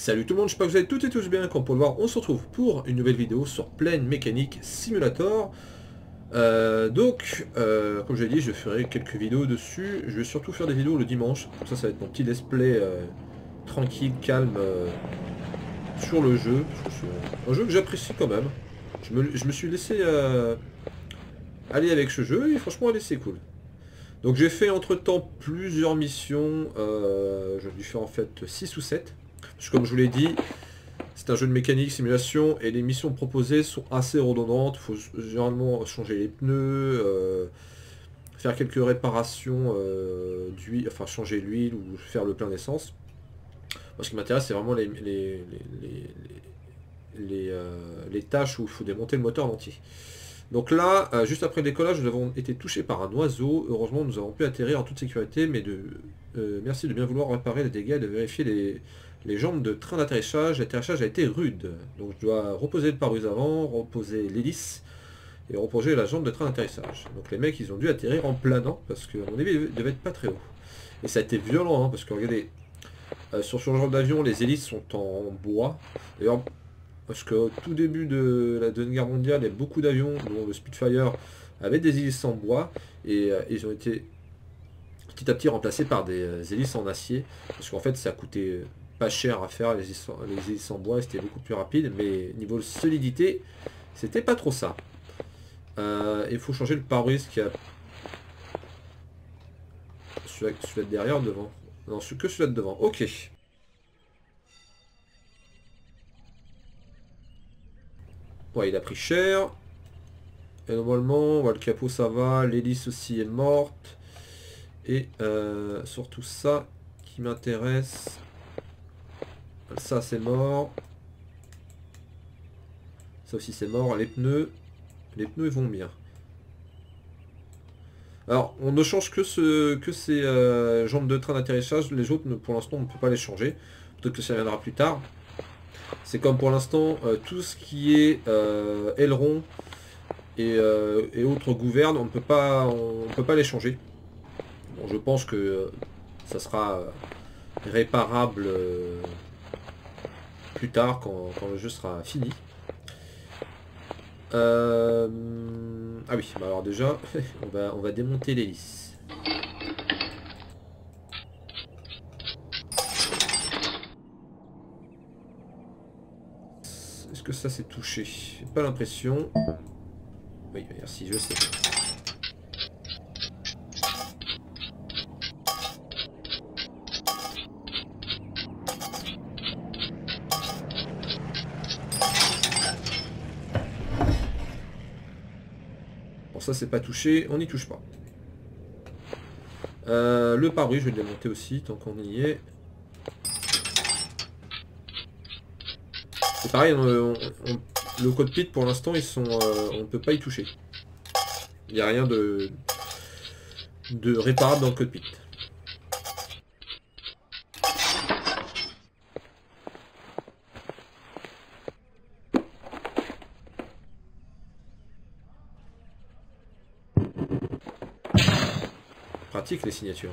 Salut tout le monde, j'espère que vous allez toutes et tous bien. Comme pour le voir, on se retrouve pour une nouvelle vidéo sur Plane Mécanique Simulator. Euh, donc, euh, comme je l'ai dit, je ferai quelques vidéos dessus. Je vais surtout faire des vidéos le dimanche. Comme ça, ça va être mon petit display euh, tranquille, calme sur le jeu. Un jeu que j'apprécie quand même. Je me, suis laissé aller avec ce jeu et franchement, c'est cool. Donc j'ai fait entre temps plusieurs missions. je lui fais en fait 6 ou 7 comme je vous l'ai dit, c'est un jeu de mécanique, simulation, et les missions proposées sont assez redondantes. Il faut généralement changer les pneus, euh, faire quelques réparations euh, d'huile, enfin changer l'huile ou faire le plein d'essence. ce qui m'intéresse, c'est vraiment les, les, euh, les, tâches où il faut démonter le moteur en entier. Donc là, juste après le décollage, nous avons été touchés par un oiseau. Heureusement, nous avons pu atterrir en toute sécurité, mais de, merci de bien vouloir réparer les dégâts et de vérifier les, les jambes de train d'atterrissage, l'atterrissage a été rude. Donc je dois reposer le paruse avant, reposer l'hélice et reposer la jambe de train d'atterrissage. Donc les mecs ils ont dû atterrir en planant parce que mon avis il devait être pas très haut. Et ça a été violent hein, parce que regardez, euh, sur ce genre d'avion les hélices sont en bois. D'ailleurs parce qu'au tout début de la Deuxième Guerre mondiale, il y a beaucoup d'avions, dont le Spitfire, avaient des hélices en bois et euh, ils ont été petit à petit remplacés par des euh, hélices en acier parce qu'en fait ça coûté pas cher à faire, les hélices en bois, c'était beaucoup plus rapide, mais niveau solidité, c'était pas trop ça. Euh, il faut changer le pare-brise qui a... Celui-là celui derrière, devant. Non, que celui-là de devant. Ok. Ouais, il a pris cher. Et normalement, le capot ça va, l'hélice aussi est morte. Et euh, surtout ça qui m'intéresse, ça c'est mort. Ça aussi c'est mort. Les pneus. Les pneus vont bien. Alors on ne change que, ce, que ces euh, jambes de train d'atterrissage. Les autres pour l'instant on ne peut pas les changer. Peut-être que ça viendra plus tard. C'est comme pour l'instant euh, tout ce qui est euh, aileron et, autres gouvernes, on ne peut pas on peut pas les changer. Je pense que ça sera réparable plus tard quand, le jeu sera fini. Euh, ah oui, bah alors déjà, on va, on va démonter l'hélice. Est-ce que ça s'est touché? Pas l'impression. Oui, merci, je sais. Ça c'est pas touché, on n'y touche pas. Euh, le pare je vais le démonter aussi, tant qu'on y est. C'est pareil, le cockpit pour l'instant, ils sont, euh, on ne peut pas y toucher. Il n'y a rien de, de réparable dans le cockpit. Les signatures.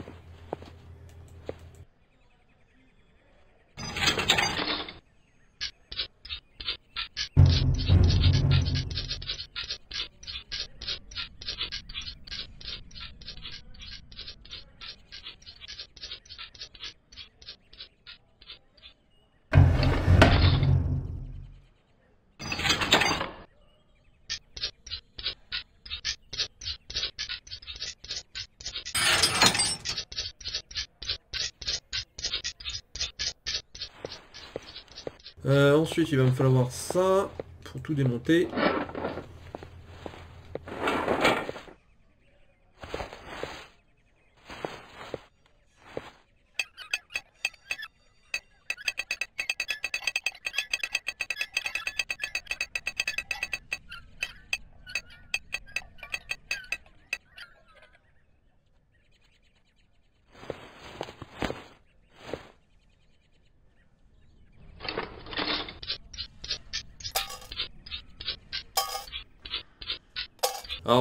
Euh, ensuite, il va me falloir ça pour tout démonter.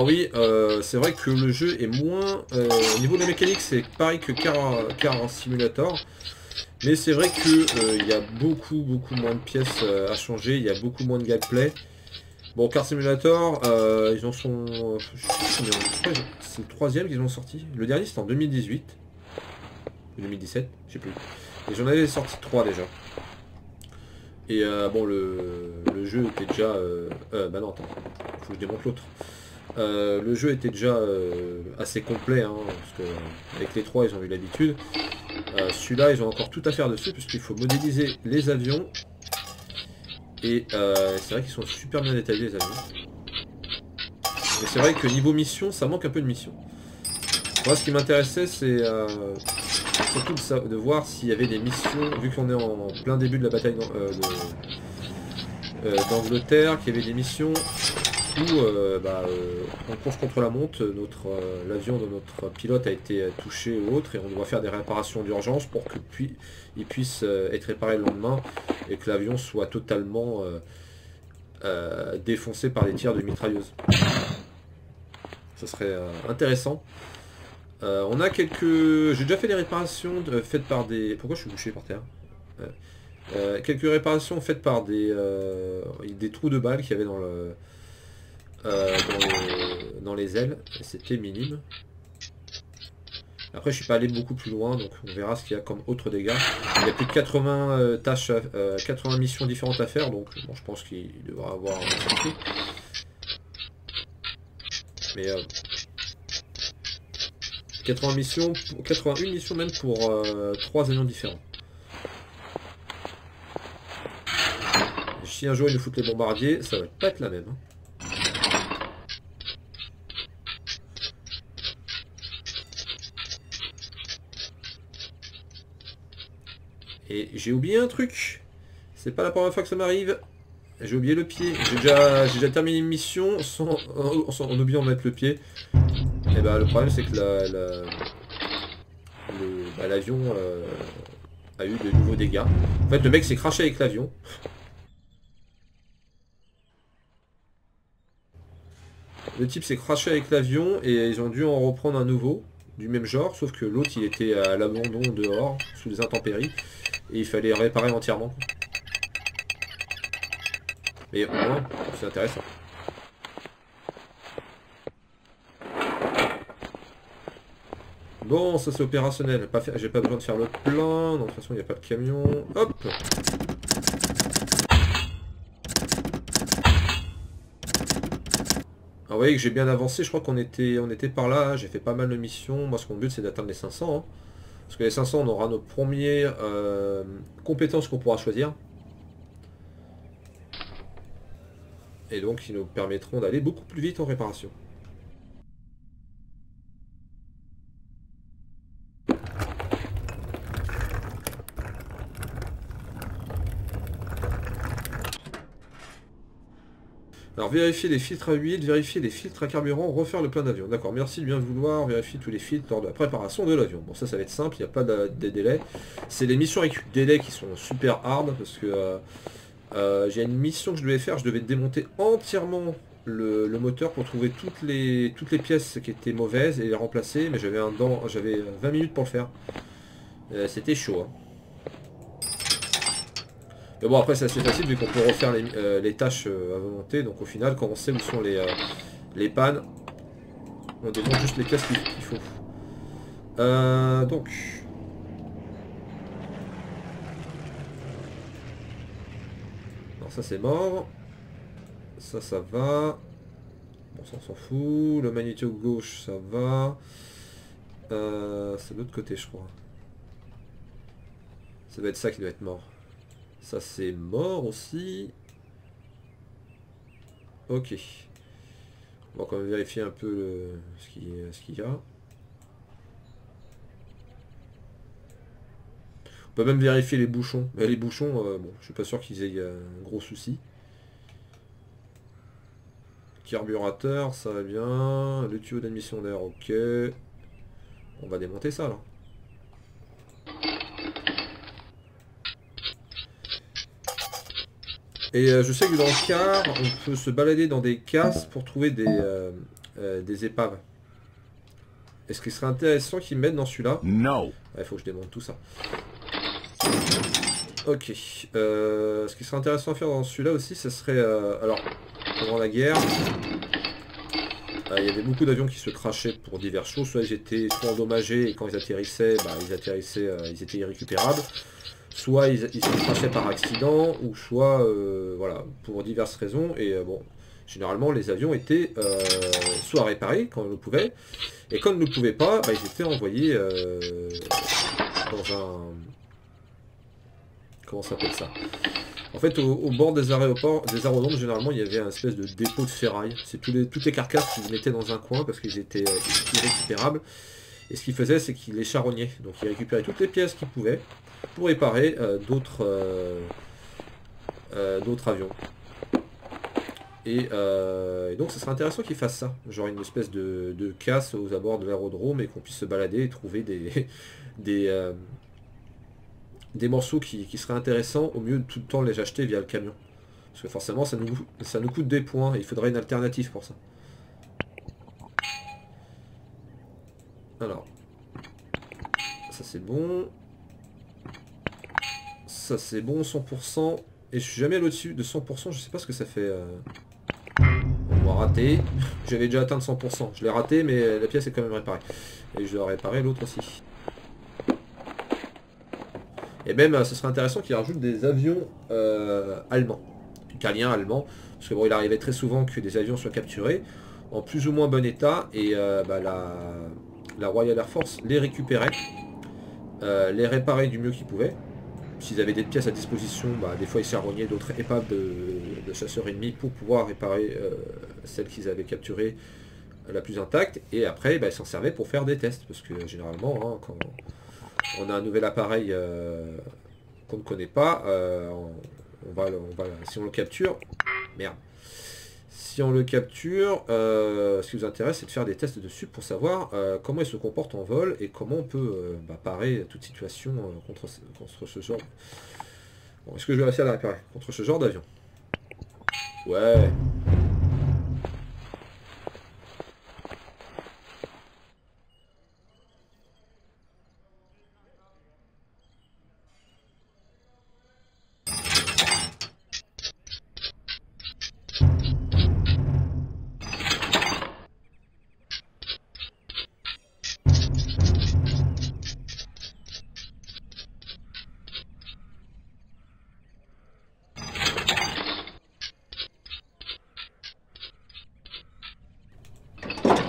Oui, euh, c'est vrai que le jeu est moins... Euh, au niveau de la mécanique, c'est pareil que Car, Car Simulator. Mais c'est vrai qu'il il y a beaucoup beaucoup moins de pièces à changer, il y a beaucoup moins de gameplay. Bon, Car Simulator, ils en sont... C'est le troisième qu'ils ont sorti. Le dernier c'était en 2018. 2017, je sais plus. Et j'en avais sorti trois déjà. Et euh, bon, le, jeu était déjà... Euh, euh, bah non, attends, faut que je démonte l'autre. Le jeu était déjà assez complet, hein, parce que avec les trois, ils ont eu l'habitude. Celui-là, ils ont encore tout à faire dessus, puisqu'il faut modéliser les avions. Et c'est vrai qu'ils sont super bien détaillés, les avions. Mais c'est vrai que niveau mission, ça manque un peu de mission. Moi, ce qui m'intéressait, c'est surtout de, voir s'il y avait des missions, vu qu'on est en, plein début de la bataille euh, euh, d'Angleterre, qu'il y avait des missions où euh, bah, on course contre la monte, notre l'avion de notre pilote a été touché ou autre et on doit faire des réparations d'urgence pour qu'il puisse être réparé le lendemain et que l'avion soit totalement défoncé par les tirs de mitrailleuse. Ce serait intéressant. Euh, on a quelques... J'ai déjà fait des réparations faites par des... Pourquoi je suis bouché par terre? Euh, Quelques réparations faites par des, euh, des trous de balles qu'il y avait dans le... Dans, les... ailes. C'était minime. Après je suis pas allé beaucoup plus loin, donc on verra ce qu'il y a comme autre dégâts. Il y a plus de 80 tâches, 80 missions différentes à faire, donc bon, je pense qu'il devra avoir un. Mais 80 missions, 81 missions même pour 3 euh, avions différents. Si un jour ils nous foutent les bombardiers, ça va pas être la même. Hein. J'ai oublié un truc. C'est pas la première fois que ça m'arrive. J'ai oublié le pied. J'ai déjà, terminé une mission sans, en oubliant de mettre le pied. Et bah le problème c'est que bah, l'avion euh, a eu de nouveaux dégâts. En fait le mec s'est craché avec l'avion. Le type s'est craché avec l'avion et ils ont dû en reprendre un nouveau du même genre, sauf que l'autre il était à l'abandon dehors, sous les intempéries, il fallait réparer entièrement. Mais au moins, c'est intéressant. Bon, ça c'est opérationnel. J'ai pas besoin de faire le plein. de toute façon, il n'y a pas de camion. Hop Ah, vous voyez que j'ai bien avancé. Je crois qu'on était, on par là. J'ai fait pas mal de missions. Moi, ce qu'on but, c'est d'atteindre les 500. Hein. Parce que les 500, on aura nos premières euh, compétences qu'on pourra choisir. Et donc, ils nous permettront d'aller beaucoup plus vite en réparation. Vérifier les filtres à huile, vérifier les filtres à carburant, refaire le plein d'avion. D'accord, merci de bien vouloir vérifier tous les filtres lors de la préparation de l'avion. Bon ça ça va être simple, il n'y a pas de, délais. C'est les missions avec délais qui sont super hard parce que euh, euh, j'ai une mission que je devais faire, je devais démonter entièrement le, moteur pour trouver toutes les, pièces qui étaient mauvaises et les remplacer, mais j'avais 20 minutes pour le faire. Euh, c'était chaud. Hein. Mais bon, après, c'est assez facile vu qu'on peut refaire les, euh, tâches euh, à volonté. Donc au final, quand on sait où sont les, euh, les pannes, on démonte juste les pièces qu'il faut. donc... Alors ça c'est mort. Ça, ça va. Bon, ça on s'en fout. Le magnéto gauche, ça va. c'est de l'autre côté, je crois. Ça doit être ça qui doit être mort. Ça c'est mort aussi. Ok. On va quand même vérifier un peu ce qu'il y a. On peut même vérifier les bouchons. Mais les bouchons, euh, bon, je suis pas sûr qu'ils aient un gros souci. Carburateur, ça va bien. Le tuyau d'admission d'air, ok. On va démonter ça là. Et euh, je sais que dans le car, on peut se balader dans des casses pour trouver des, euh, euh, des épaves. Est-ce qu'il serait intéressant qu'ils mettent dans celui-là? Non. Il faut que je démonte tout ça. Ok. Ce qui serait intéressant à faire dans celui-là aussi, ce serait... Alors, pendant la guerre, il y avait beaucoup d'avions qui se crachaient pour divers choses. Soit ils étaient soit endommagés et quand ils atterrissaient, bah, ils atterrissaient, ils étaient irrécupérables. Soit ils, se crachaient par accident, ou soit, voilà, pour diverses raisons. Et bon, généralement les avions étaient soit réparés quand on le pouvait, et quand on ne le pouvait pas, bah, ils étaient envoyés dans un comment s'appelle ça? En fait, au, bord des aéroports, des aérodromes, généralement, il y avait un espèce de dépôt de ferraille. C'est les, toutes les carcasses qu'ils mettaient dans un coin parce qu'ils étaient euh, irrécupérables. Et ce qu'ils faisaient, c'est qu'ils les charognaient. Donc ils récupéraient toutes les pièces qu'ils pouvaient pour réparer euh, euh, d'autres avions. Et, donc ce serait intéressant qu'ils fassent ça, genre une espèce de, casse aux abords de l'aérodrome et qu'on puisse se balader et trouver des, des, des morceaux qui, seraient intéressants au mieux de tout le temps les acheter via le camion. Parce que forcément ça nous, ça nous coûte des points et il faudrait une alternative pour ça. Alors. Ça c'est bon. Ça c'est bon, 100%. Et je suis jamais allé au-dessus de 100%, je sais pas ce que ça fait. Euh... On va rater. J'avais déjà atteint 100%. Je l'ai raté mais la pièce est quand même réparée. Et je dois réparer l'autre aussi. Et même, euh, ce serait intéressant qu'il rajoute des avions euh, allemands, italiens, allemands, parce que bon, il arrivait très souvent que des avions soient capturés en plus ou moins bon état, et bah, la, Royal Air Force les récupérait, les réparait du mieux qu'ils pouvaient. S'ils avaient des pièces à disposition, bah, des fois ils s'arrognaient d'autres épaves de, chasseurs ennemis pour pouvoir réparer celles qu'ils avaient capturées la plus intacte, et après bah, ils s'en servaient pour faire des tests, parce que généralement, hein, quand on a un nouvel appareil euh, qu'on ne connaît pas, euh, si on le capture, merde, si on le capture, euh, ce qui vous intéresse, c'est de faire des tests dessus pour savoir comment il se comporte en vol et comment on peut bah, parer toute situation contre, contre, ce genre. Bon, est-ce que je vais réussir à la réparer? Contre ce genre d'avion Ouais.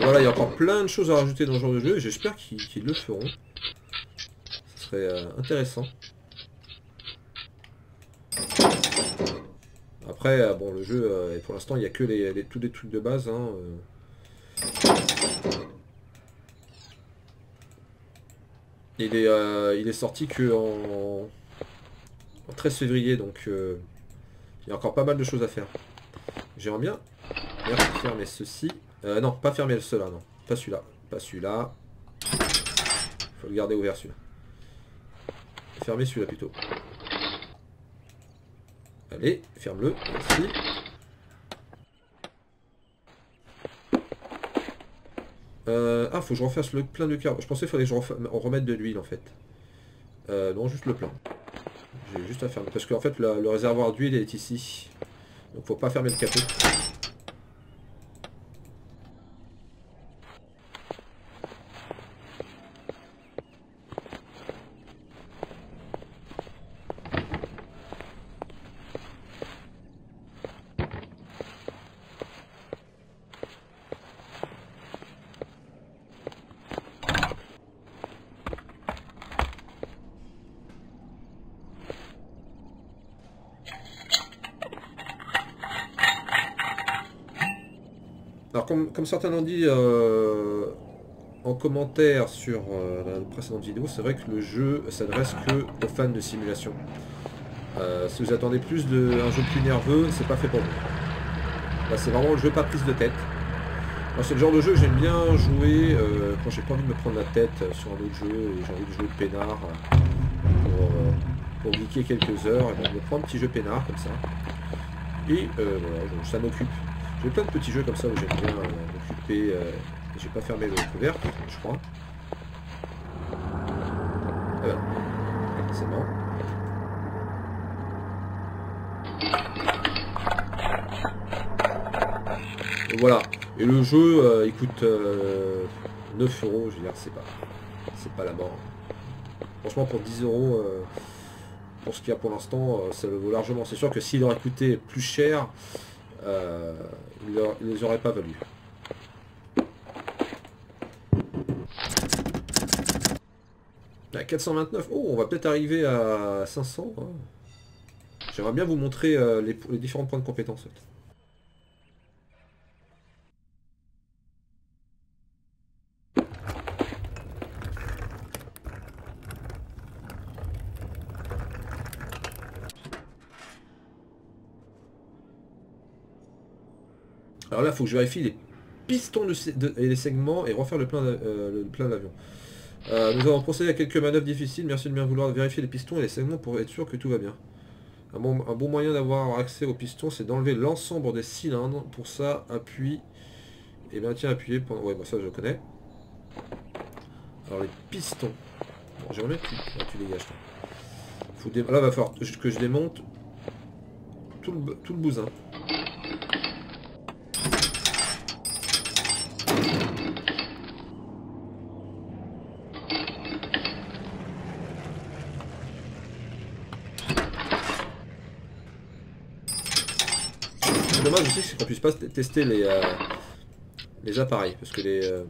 Voilà, il y a encore plein de choses à rajouter dans ce genre de jeu et j'espère qu'ils le feront. Ce serait euh, intéressant. Après, euh, bon, le jeu, euh, pour l'instant, il n'y a que les, tous des trucs de base. Hein, il, est, sorti que en, 13 février, donc il y a encore pas mal de choses à faire. J'aimerais bien fermer ceci. Euh, non, pas fermer cela, non. Pas celui-là. Pas celui-là. Faut le garder ouvert celui-là. Fermer celui-là plutôt. Allez, ferme-le. Merci. Euh, ah, faut que je refasse le plein de carbone. Je pensais qu'il fallait que je remette de l'huile en fait. Euh, non, juste le plein. J'ai juste à fermer. Parce qu'en fait, le réservoir d'huile est ici. Donc faut pas fermer le capot. Alors comme, certains l'ont dit euh, en commentaire sur euh, la précédente vidéo, c'est vrai que le jeu s'adresse que aux fans de simulation. Euh, si vous attendez plus d'un jeu plus nerveux, c'est pas fait pour vous. C'est vraiment le jeu pas prise de tête. C'est le genre de jeu que j'aime bien jouer quand j'ai pas envie de me prendre la tête sur un autre jeu et j'ai envie de jouer peinard pour, pour quelques heures. Et ben, je me prends un petit jeu peinard comme ça. Et voilà, ça m'occupe. J'ai plein de petits jeux comme ça où j'aime bien euh, m'occuper. Euh, j'ai pas fermé le couvercle, je crois. voilà. C'est bon. Voilà. Et le jeu, euh, il coûte 9 euros. Je veux dire, c'est pas, c'est pas la mort. Franchement, pour 10 euros, pour ce qu'il y a pour l'instant, ça le vaut largement. C'est sûr que s'il aurait coûté plus cher, il ne les aurait pas valu. À 429, oh, on va peut-être arriver à 500. Hein. J'aimerais bien vous montrer euh, les, différents points de compétence. Alors là, il faut que je vérifie les pistons et les segments et refaire le plein euh, d'avion. Euh, nous avons procédé à quelques manœuvres difficiles. Merci de bien vouloir vérifier les pistons et les segments pour être sûr que tout va bien. Un bon, moyen d'avoir accès aux pistons, c'est d'enlever l'ensemble des cylindres. Pour ça, appuie et maintien appuyé pendant... Ouais, moi ça je connais. Alors les pistons. Bon, j'aimerais bien que tu, dégages. Faut Là, va falloir que je démonte tout le, tout le bousin. dommage aussi, c'est qu'on puisse pas tester les, euh, les appareils. Parce que les... Euh,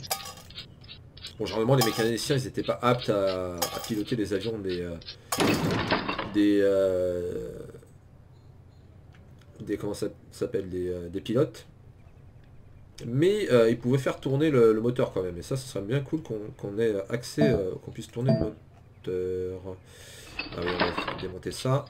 bon, généralement, les mécaniciens, ils n'étaient pas aptes à, piloter des avions des... Euh, des... des comment ça s'appelle des, des, pilotes. Mais ils pouvaient faire tourner le, moteur quand même. Et ça, ce serait bien cool qu'on ait accès, qu'on puisse tourner le moteur. Ah on va démonter ça.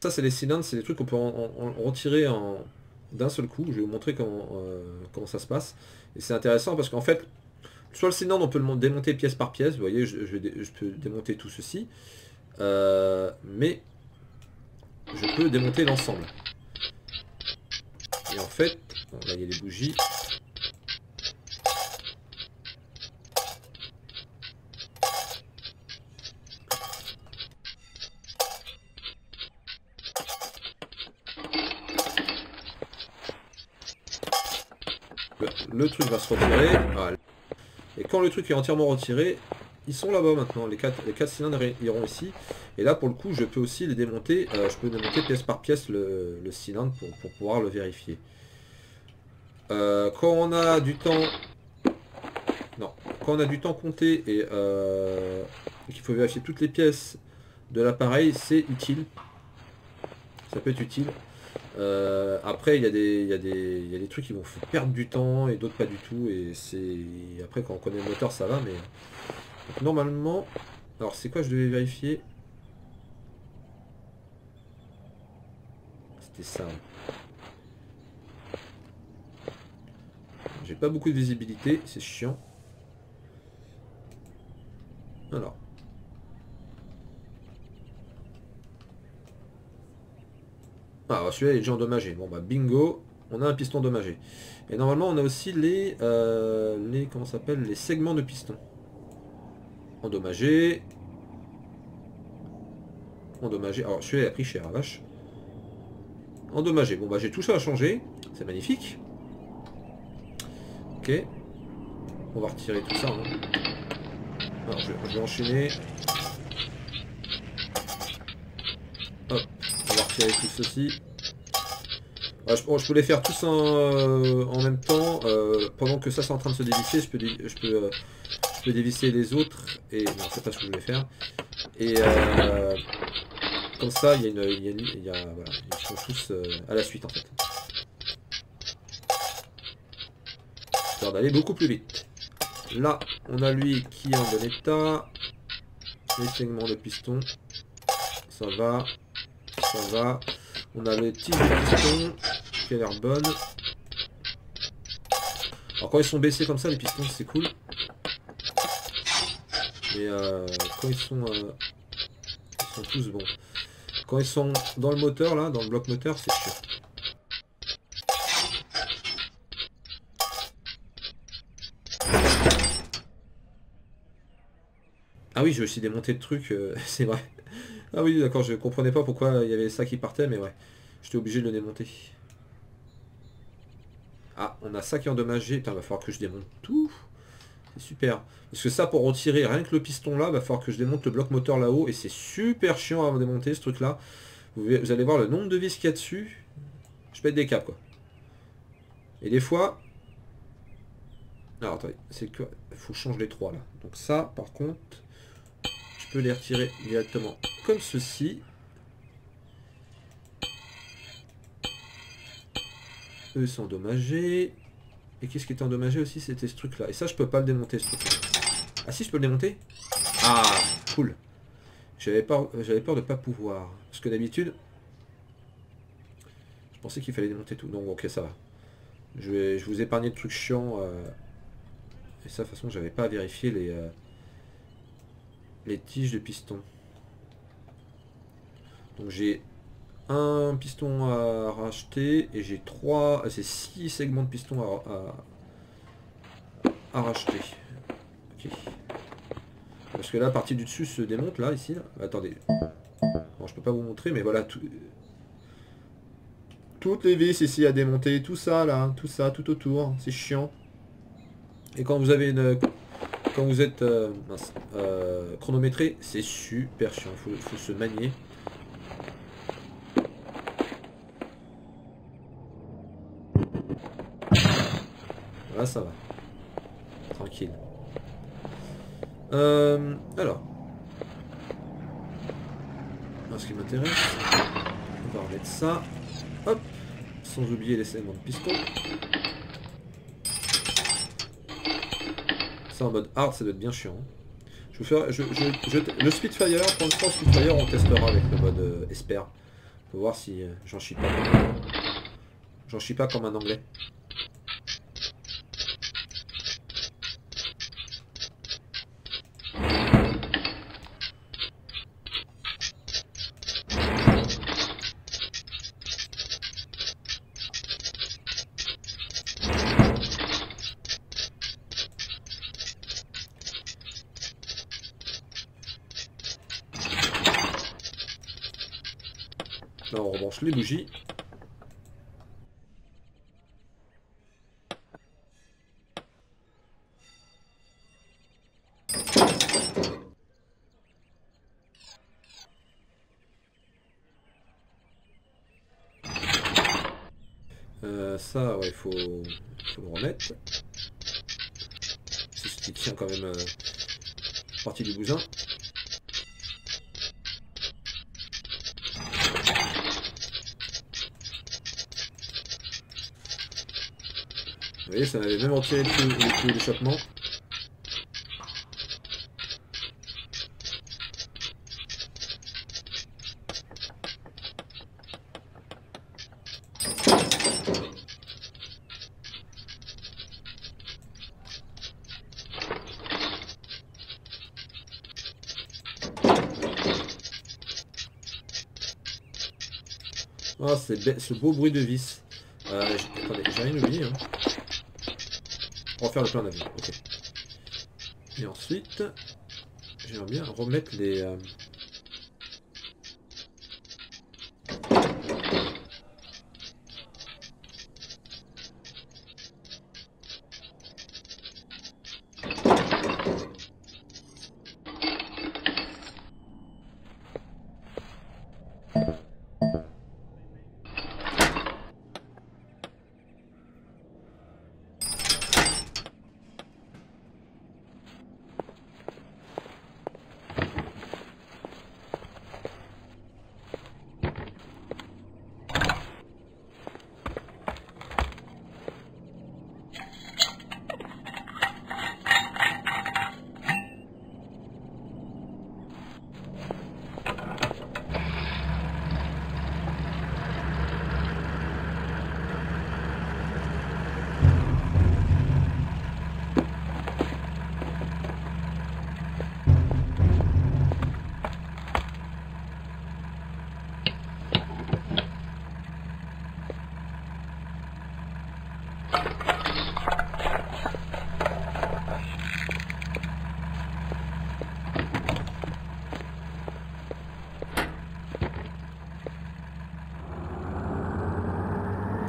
Ça, c'est les cylindres, c'est des trucs qu'on peut en, retirer en, d'un seul coup. Je vais vous montrer comment, euh, comment ça se passe. Et c'est intéressant parce qu'en fait, sur le cylindre, on peut le démonter pièce par pièce. Vous voyez, je, peux démonter tout ceci. Euh, mais je peux démonter l'ensemble. Et en fait, là, il y a les bougies. Le truc va se retirer. Et quand le truc est entièrement retiré, ils sont là-bas maintenant. Les quatre, les quatre cylindres iront ici. Et là, pour le coup, je peux aussi les démonter. Euh, je peux démonter pièce par pièce le, cylindre pour, pouvoir le vérifier. Euh, quand on a du temps... Non. Quand on a du temps compté et euh, qu'il faut vérifier toutes les pièces de l'appareil, c'est utile. Ça peut être utile. Euh, après, il y, y, y a des trucs qui vont perdre du temps et d'autres pas du tout. Et c'est après, quand on connaît le moteur, ça va. Mais normalement, alors c'est quoi Je devais vérifier? C'était ça. J'ai pas beaucoup de visibilité, c'est chiant. Alors. Celui-là est déjà endommagé. Bon bah bingo, on a un piston endommagé. Et normalement on a aussi les, euh, les comment s'appelle les segments de piston. Endommagé. Endommagé. Alors celui-là a pris cher, la vache. Endommagé. Bon bah j'ai tout ça à changer. C'est magnifique. Ok. On va retirer tout ça. Hein. Alors je, je, vais enchaîner. Hop avec tout ceci. Je, je, peux les faire tous en, euh, en même temps. Euh, pendant que ça c'est en train de se dévisser, je peux, je peux, euh, je peux dévisser les autres. Et non, c'est pas ce que je voulais faire. Et comme ça, il y a une, il y a, y a voilà, ils sont tous à la suite en fait. Histoire d'aller beaucoup plus vite. Là, on a lui qui est en bon état. Les segments de piston. Ça va. Ça va. On a le de piston qui a l'air bonne. Alors quand ils sont baissés comme ça, les pistons, c'est cool. Mais euh, quand ils sont, euh, ils sont tous bons. Quand ils sont dans le moteur là, dans le bloc moteur, c'est chiant. Ah oui, j'ai aussi démonté le truc, euh, c'est vrai. Ah oui, d'accord, je comprenais pas pourquoi il y avait ça qui partait, mais ouais. J'étais obligé de le démonter. Ah, on a ça qui est endommagé. Putain, va falloir que je démonte tout. C'est super. Parce que ça, pour retirer rien que le piston là, va falloir que je démonte le bloc moteur là-haut. Et c'est super chiant à démonter ce truc-là. Vous, allez voir le nombre de vis qu'il y a dessus. Je pète des câbles, quoi. Et des fois... Alors, attendez, c'est que... Il faut changer les trois, là. Donc ça, par contre, peux les retirer directement comme ceci. Eux sont endommagés. Et qu'est-ce qui est endommagé aussi C'était ce truc là. Et ça je peux pas le démonter ce truc. Ah si je peux le démonter Ah cool. J'avais peur, peur de pas pouvoir. Parce que d'habitude, je pensais qu'il fallait démonter tout. Donc ok ça va. Je vais je vous épargner le truc chiant. Euh. Et ça de toute façon j'avais pas à vérifier les, euh, les tiges de piston. Donc j'ai un piston à racheter et j'ai trois, c'est six segments de piston à, racheter. Parce que la partie du dessus se démonte là, ici. Attendez. Bon, je peux pas vous montrer, mais voilà. toutes les vis ici à démonter, tout ça là, tout ça, tout autour. C'est chiant. Et quand vous avez une... Quand vous êtes euh, euh, chronométré, c'est super chiant. Il faut se manier. ça va. Tranquille. Euh, alors. ce qui m'intéresse, on va remettre ça. Hop. Sans oublier les segments de piston. En mode hard, ça doit être bien chiant. Je vous faire, je, je, le Spitfire, pour l'instant Spitfire, on testera avec le mode euh, Esper. Pour voir si euh, j'en chie pas. J'en chie pas comme un anglais. Les bougies. Euh, ça, ouais, il faut, faut, le remettre. C'est ce qui tient quand même euh, partie du bousin. Vous voyez, ça m'avait même retiré le tuyau d'échappement. Oh, c'est ce beau bruit de vis. Euh, attendez, j'ai rien oublié. Hein. On va faire le plein d'avion. Ok. Et ensuite, j'aimerais bien remettre les...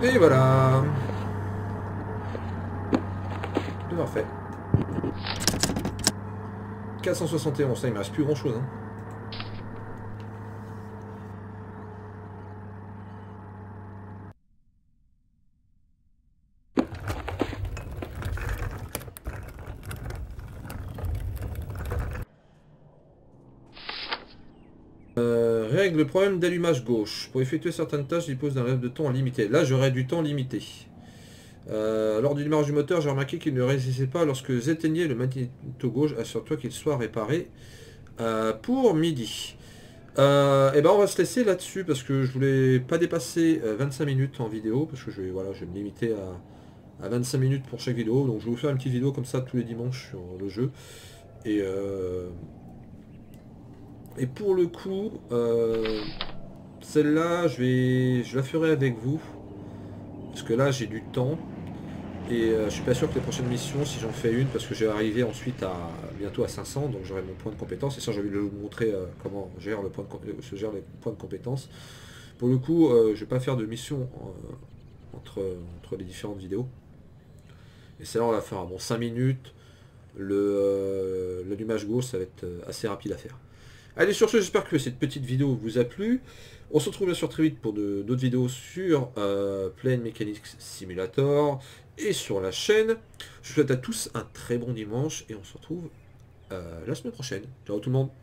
Et voilà Parfait. 471, ça il me reste plus grand chose. Hein. Euh, le problème d'allumage gauche. Pour effectuer certaines tâches, il pose un rêve de temps limité. Là, j'aurai du temps limité. Euh, lors du démarrage du moteur, j'ai remarqué qu'il ne résistait pas lorsque vous éteignez le magnéto gauche. Assure-toi qu'il soit réparé euh, pour midi. et euh, eh ben on va se laisser là-dessus parce que je voulais pas dépasser 25 minutes en vidéo parce que je vais, voilà, je vais me limiter à, 25 minutes pour chaque vidéo. Donc je vais vous faire une petite vidéo comme ça tous les dimanches sur le jeu. Et, et pour le coup, celle-là, je, vais, je la ferai avec vous. Parce que là, j'ai du temps. Et euh, je suis pas sûr que les prochaines missions, si j'en fais une, parce que j'ai arrivé ensuite à bientôt à 500, donc j'aurai mon point de compétence. Et ça, j'ai vais vous montrer euh, comment gère le point de, euh, se les points de compétence. Pour le coup, je vais pas faire de mission entre, entre les différentes vidéos. Et celle-là, on va faire bon 5 minutes. L'allumage gauche, ça va être assez rapide à faire. Allez, sur ce, j'espère que cette petite vidéo vous a plu. On se retrouve bien sûr très vite pour d'autres vidéos sur euh, Plane Mechanics Simulator et sur la chaîne. Je vous souhaite à tous un très bon dimanche et on se retrouve euh, la semaine prochaine. Ciao tout le monde